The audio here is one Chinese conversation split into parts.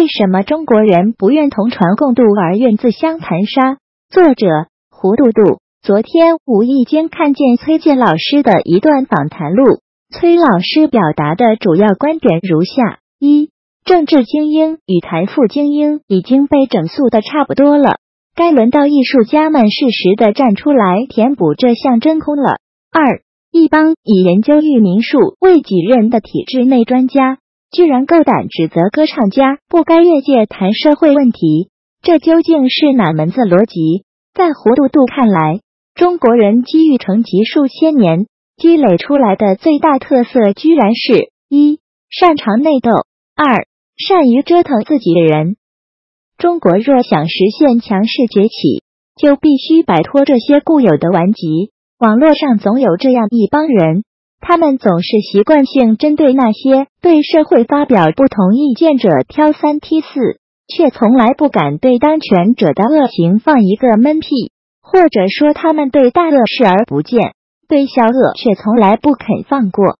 为什么中国人不愿同船共渡而愿自相残杀？作者胡杜杜。昨天无意间看见崔健老师的一段访谈录，崔老师表达的主要观点如下：一、政治精英与财富精英已经被整肃的差不多了，该轮到艺术家们适时的站出来填补这项真空了。二、一帮以研究域名术为己任的体制内专家，居然够胆指责歌唱家不该越界谈社会问题，这究竟是哪门子逻辑？在胡杜杜看来。中国人积育成疾数千年积累出来的最大特色，居然是一擅长内斗，二善于折腾自己的人。中国若想实现强势崛起，就必须摆脱这些固有的顽疾。网络上总有这样一帮人，他们总是习惯性针对那些对社会发表不同意见者挑三踢四，却从来不敢对当权者的恶行放一个闷屁。或者说，他们对大恶视而不见，对小恶却从来不肯放过。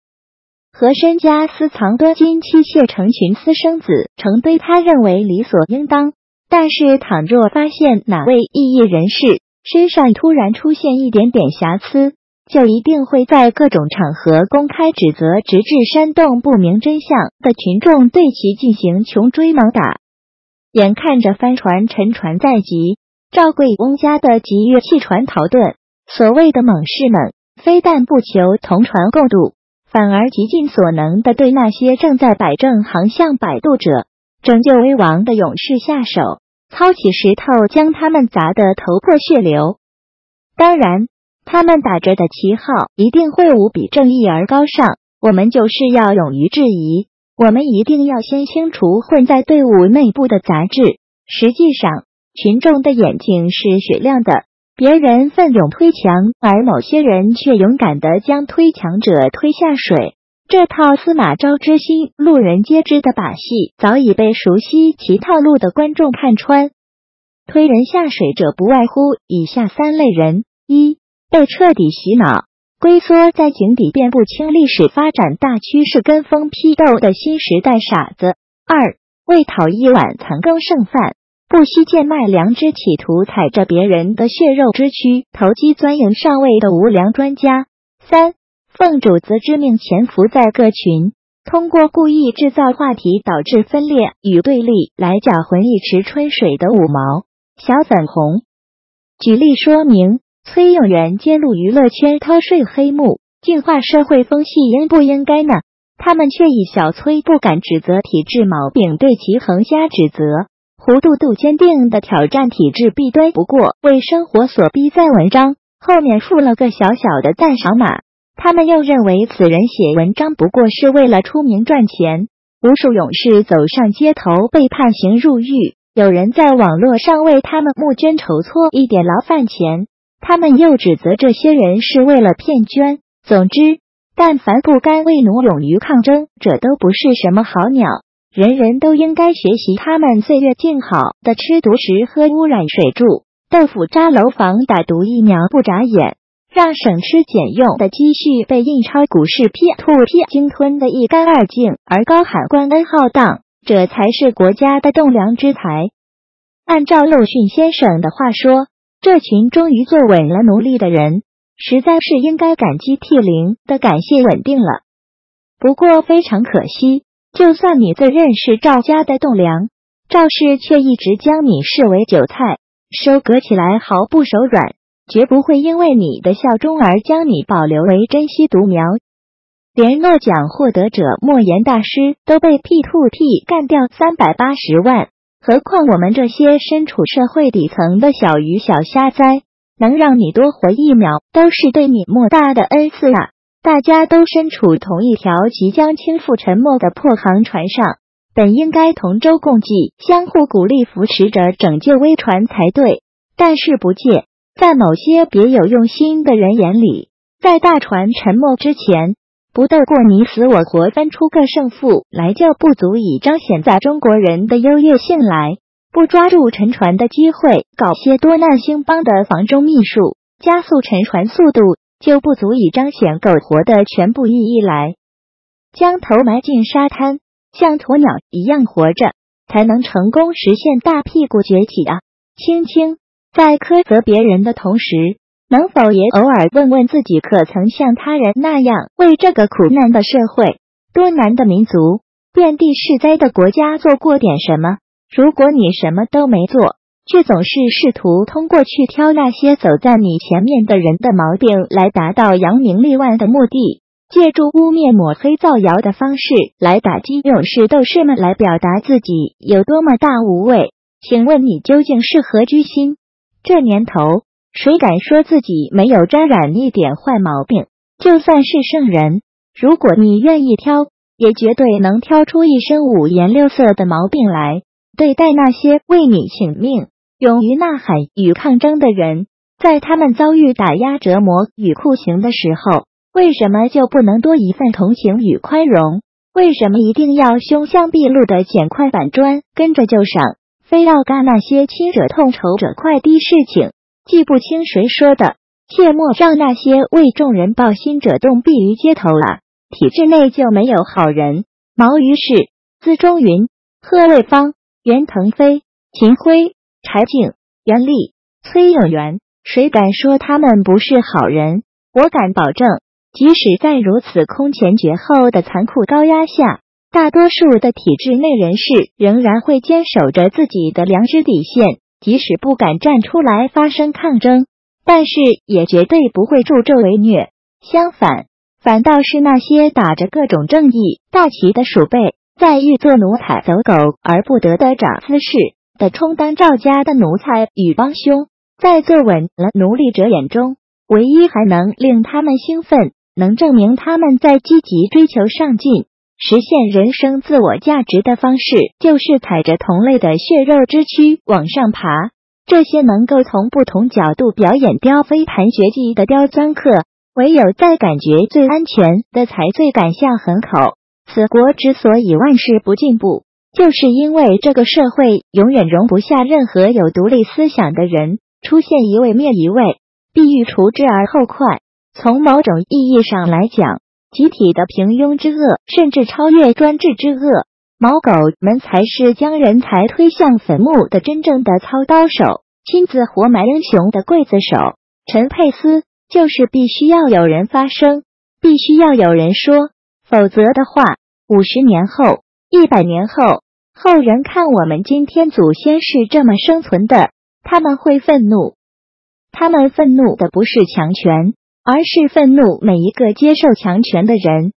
和珅家私藏多金妻妾成群私生子成堆，他认为理所应当。但是，倘若发现哪位异议人士身上突然出现一点点瑕疵，就一定会在各种场合公开指责，直至煽动不明真相的群众对其进行穷追猛打。眼看着帆船沉船在即。赵贵翁家的吉乐弃船逃遁，所谓的猛士们非但不求同船共渡，反而极尽所能的对那些正在摆正航向摆渡者、拯救危亡的勇士下手，操起石头将他们砸得头破血流。当然，他们打着的旗号一定会无比正义而高尚。我们就是要勇于质疑，我们一定要先清除混在队伍内部的杂质。实际上。群众的眼睛是雪亮的，别人奋勇推墙，而某些人却勇敢的将推墙者推下水。这套司马昭之心，路人皆知的把戏，早已被熟悉其套路的观众看穿。推人下水者不外乎以下三类人：一、被彻底洗脑，龟缩在井底辨不清历史发展大趋势、跟风批斗的新时代傻子；二、为讨一碗残羹剩饭。不惜贱卖良知，企图踩着别人的血肉之躯投机钻营上位的无良专家；三奉主子之命潜伏在各群，通过故意制造话题导致分裂与对立来搅浑一池春水的五毛小粉红。举例说明，崔永元揭露娱乐圈偷税黑幕，净化社会风气，应不应该呢？他们却以小崔不敢指责体制毛病，对其横加指责。胡杜杜坚定的挑战体制弊端，不过为生活所逼，在文章后面附了个小小的赞赏码。他们又认为此人写文章不过是为了出名赚钱。无数勇士走上街头被判刑入狱，有人在网络上为他们募捐筹措一点牢饭钱，他们又指责这些人是为了骗捐。总之，但凡不甘为奴、勇于抗争者，都不是什么好鸟。人人都应该学习他们岁月静好的吃独食、喝污染水、住豆腐渣楼房、打毒疫苗不眨眼，让省吃俭用的积蓄被印钞股市 P 兔 P 鲸吞的一干二净，而高喊官恩浩荡，这才是国家的栋梁之才。按照陆逊先生的话说，这群终于坐稳了奴隶的人，实在是应该感激涕零的感谢稳定了。不过非常可惜。就算你最认识赵家的栋梁，赵氏却一直将你视为韭菜，收割起来毫不手软，绝不会因为你的效忠而将你保留为珍稀独苗。连诺奖获得者莫言大师都被 P two P 干掉三百八十万，何况我们这些身处社会底层的小鱼小虾灾，能让你多活一秒，都是对你莫大的恩赐啊！大家都身处同一条即将倾覆沉没的破航船上，本应该同舟共济，相互鼓励扶持着拯救危船才对。但是不借，在某些别有用心的人眼里，在大船沉没之前，不斗过你死我活，分出个胜负来，就不足以彰显在中国人的优越性来；不抓住沉船的机会，搞些多难兴邦的房中秘术，加速沉船速度。就不足以彰显苟活的全部意义来。将头埋进沙滩，像鸵鸟一样活着，才能成功实现大屁股崛起啊！青青在苛责别人的同时，能否也偶尔问问自己，可曾像他人那样为这个苦难的社会、多难的民族、遍地是灾的国家做过点什么？如果你什么都没做，却总是试图通过去挑那些走在你前面的人的毛病来达到扬名立万的目的，借助污蔑、抹黑、造谣的方式来打击勇士斗士们，来表达自己有多么大无畏，请问你究竟是何居心？这年头。谁敢说自己没有沾染一点坏毛病？就算是圣人，如果你愿意挑，也绝对能挑出一身五颜六色的毛病来。对待那些为你请命、勇于呐喊与抗争的人，在他们遭遇打压、折磨与酷刑的时候，为什么就不能多一份同情与宽容？为什么一定要凶相毕露的捡块板砖跟着就上，非要干那些亲者痛、仇者快的事情？记不清谁说的，切莫让那些为众人抱心者冻毙于街头了。体制内就没有好人。毛于是、资中云、贺卫方、袁腾飞、秦晖、柴静、袁立、崔永元，谁敢说他们不是好人？我敢保证，即使在如此空前绝后的残酷高压下，大多数的体制内人士仍然会坚守着自己的良知底线。即使不敢站出来发生抗争，但是也绝对不会助纣为虐。相反，反倒是那些打着各种正义大旗的鼠辈，在欲做奴才走狗而不得的长姿势的充当赵家的奴才与帮凶，在坐稳了奴隶者眼中，唯一还能令他们兴奋，能证明他们在积极追求上进。实现人生自我价值的方式，就是踩着同类的血肉之躯往上爬。这些能够从不同角度表演雕飞盘绝技的刁钻客，唯有在感觉最安全的才最敢下狠口。此国之所以万事不进步，就是因为这个社会永远容不下任何有独立思想的人。出现一位灭一位，必欲除之而后快。从某种意义上来讲。集体的平庸之恶，甚至超越专制之恶，毛狗们才是将人才推向坟墓的真正的操刀手，亲自活埋英雄的刽子手。陈佩斯就是必须要有人发声，必须要有人说，否则的话，五十年后、一百年后，后人看我们今天祖先是这么生存的，他们会愤怒，他们愤怒的不是强权。而是愤怒每一个接受强权的人。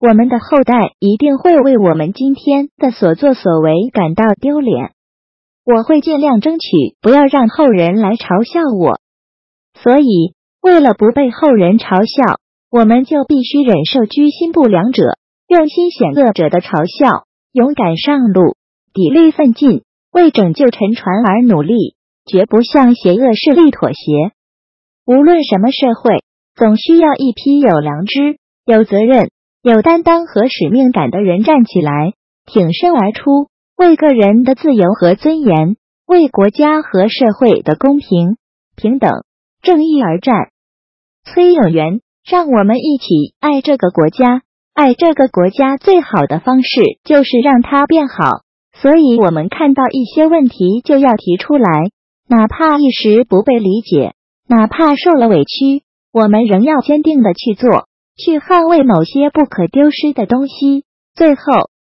我们的后代一定会为我们今天的所作所为感到丢脸。我会尽量争取不要让后人来嘲笑我。所以，为了不被后人嘲笑，我们就必须忍受居心不良者、用心险恶者的嘲笑，勇敢上路，砥砺奋进，为拯救沉船而努力，绝不向邪恶势力妥协。无论什么社会，总需要一批有良知、有责任、有担当和使命感的人站起来，挺身而出，为个人的自由和尊严，为国家和社会的公平、平等、正义而战。崔永元，让我们一起爱这个国家。爱这个国家最好的方式就是让它变好。所以，我们看到一些问题就要提出来，哪怕一时不被理解。哪怕受了委屈，我们仍要坚定的去做，去捍卫某些不可丢失的东西。最后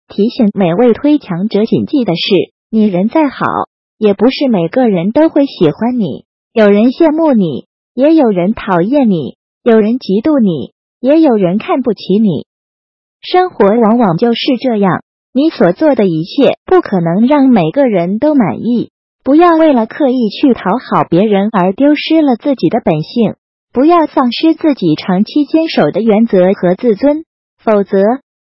提醒每位推强者谨记的是：你人再好，也不是每个人都会喜欢你。有人羡慕你，也有人讨厌你；有人嫉妒你，也有人看不起你。生活往往就是这样，你所做的一切不可能让每个人都满意。不要为了刻意去讨好别人而丢失了自己的本性，不要丧失自己长期坚守的原则和自尊，否则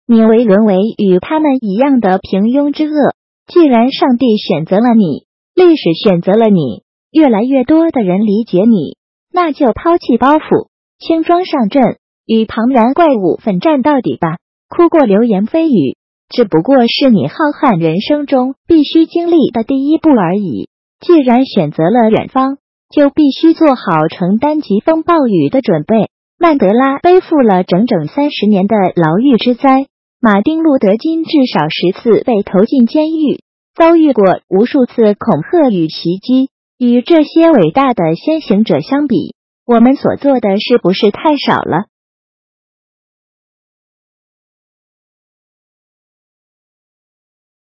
你会沦为与他们一样的平庸之恶。既然上帝选择了你，历史选择了你，越来越多的人理解你，那就抛弃包袱，轻装上阵，与庞然怪物奋战到底吧！哭过流言蜚语。只不过是你浩瀚人生中必须经历的第一步而已。既然选择了远方，就必须做好承担疾风暴雨的准备。曼德拉背负了整整三十年的牢狱之灾，马丁路德金至少十次被投进监狱。遭遇过无数次恐吓与袭击。与这些伟大的先行者相比，我们所做的是不是太少了？